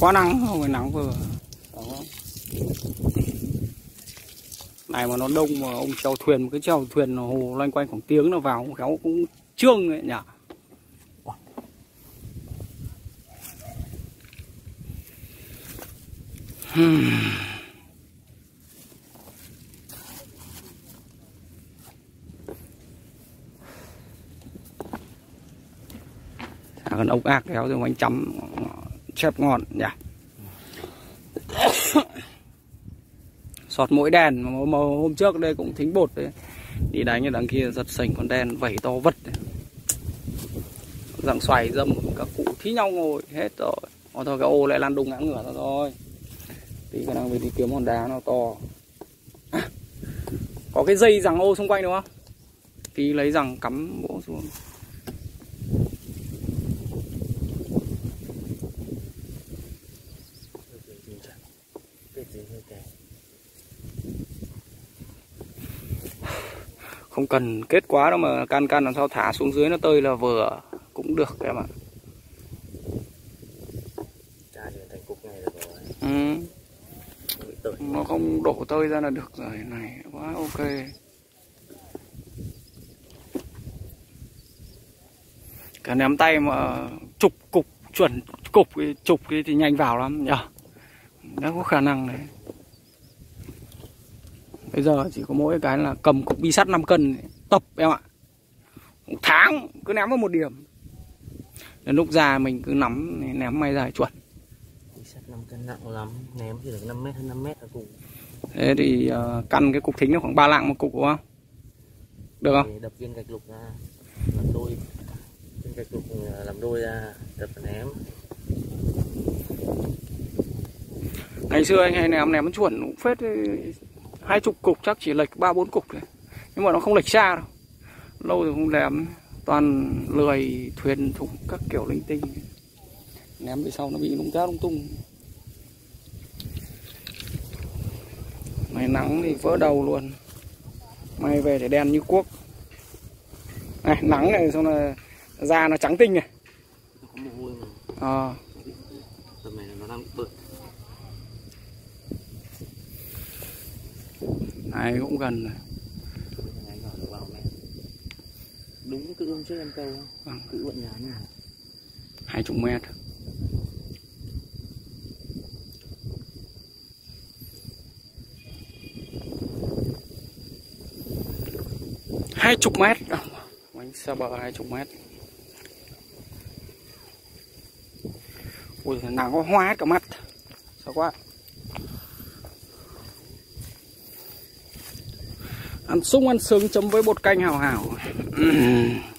quá nắng không phải nắng vừa Đó. này mà nó đông mà ông chèo thuyền cái chèo thuyền hồ loanh quanh khoảng tiếng nó vào khéo cũng trương ấy nhỉ Hmm. à, con ốc ác kéo rồi anh chấm chép ngọn nhỉ? Sọt mũi đèn mà, mà hôm trước đây cũng thính bột đấy. Đi đánh ở đằng kia giật sành con đen vẩy to vất rằng xoài dâm các cụ thí nhau ngồi hết rồi. Ồ, thôi cái ô lại lan đùng ngã ngửa ra rồi. Tí khả năng mình đi kiếm hòn đá nào to. À, có cái dây rằng ô xung quanh đúng không? Tí lấy rằng cắm gỗ xuống. Không cần kết quá đâu mà can can làm sao thả xuống dưới nó tơi là vừa cũng được em ạ. Ừ. nó không đổ tơi ra là được rồi này quá ok. Cả ném tay mà chụp cục chuẩn cục chụp thì nhanh vào lắm nhở nó có khả năng đấy bây giờ chỉ có mỗi cái là cầm cục bi sắt 5 cân tập em ạ. Một tháng cứ ném vào một điểm. Đến lúc già mình cứ nắm ném may dài chuẩn. Bi sắt 5 cân nặng lắm ném chỉ được 5 mét hơn 5 mét là cùng. Thế thì uh, căn cái cục thính nó khoảng 3 lạng một cục đúng không? Được không? Để đập viên gạch lục ra làm đôi. Viên gạch lục ờ, làm đôi ra đập ném. Ngày xưa anh hay ném ném chuẩn cũng phết hai chục cục chắc chỉ lệch ba bốn cục thôi nhưng mà nó không lệch xa đâu. Lâu rồi không ném toàn lười thuyền thùng các kiểu linh tinh. Ném về sau nó bị lung tác lung tung. Mày nắng thì vỡ đầu luôn. May về để đen như cuốc. Này nắng này xong là da nó trắng tinh này. Nó có mồ hôi mà. À. tầm này là nó đang bự này cũng gần rồi. Đúng cái hôm trước em câu Vâng. cự bận nhà này hai chục mét. Hai chục mét. Bánh xa bờ hai chục mét. Ui nàng có hoa hết cả mắt. Sao quá ăn sung ăn sướng chấm với bột canh hào hào.